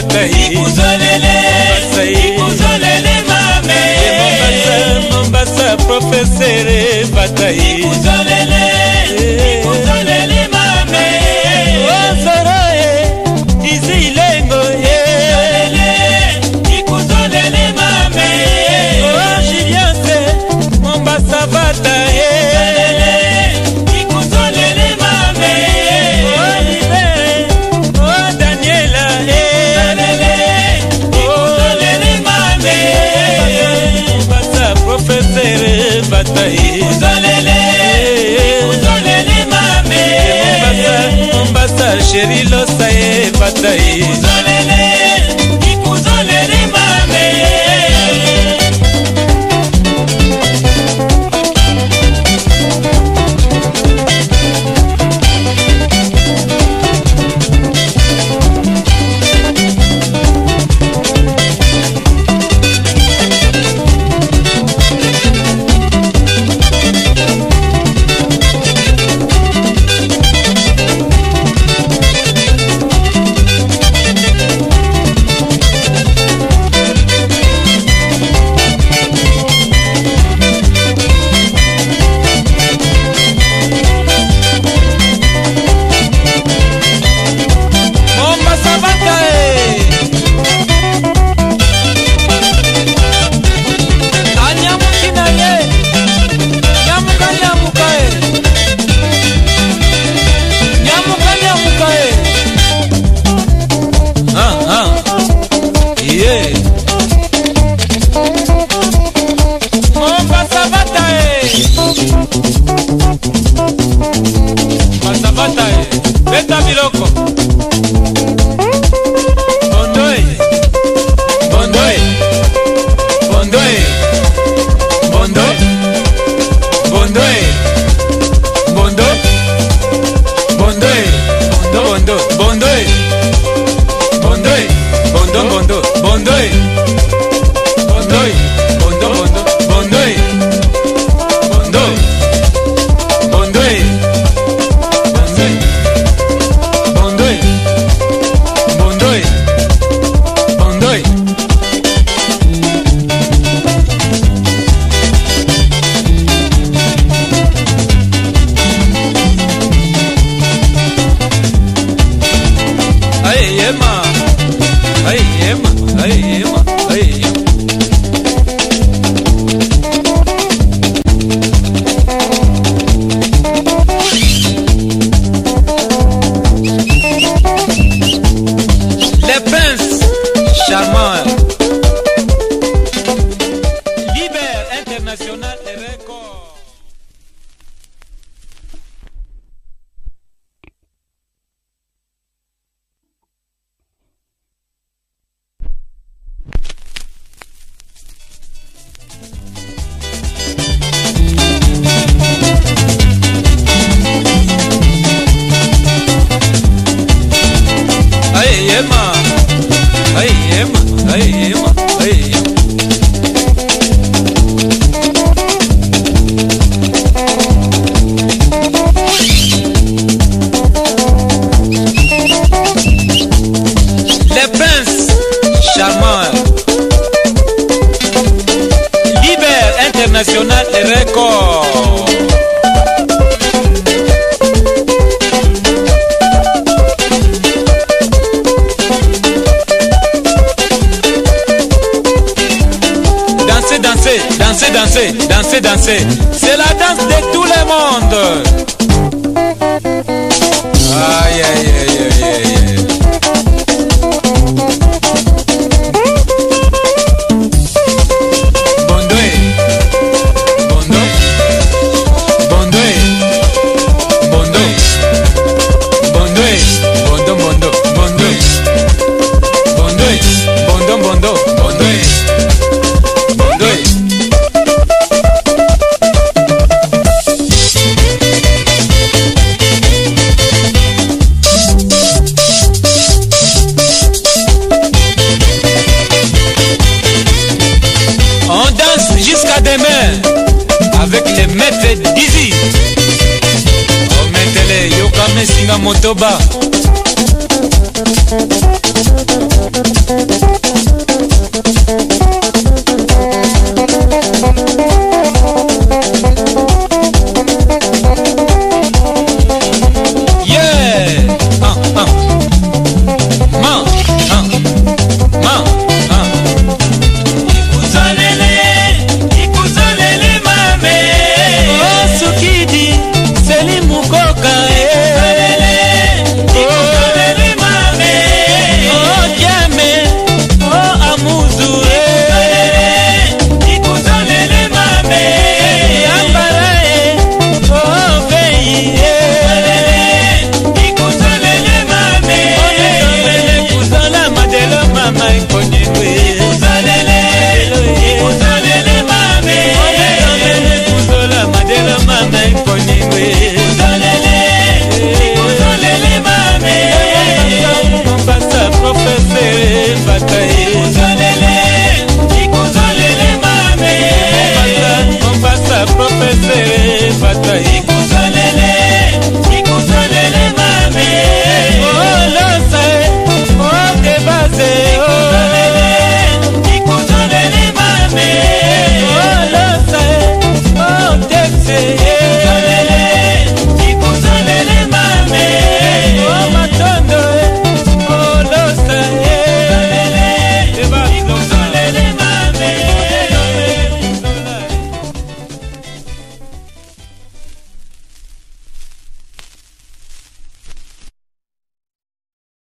النهي sheri losa ye fata ye internacional. et Record. Danser, danser, danser, danser, danser, danser. C'est la danse de tout le monde. alfred gizi ometele yoka mesinga motoba mama ekondikwe kuzola madelo mama ekondikwe mombasa profeser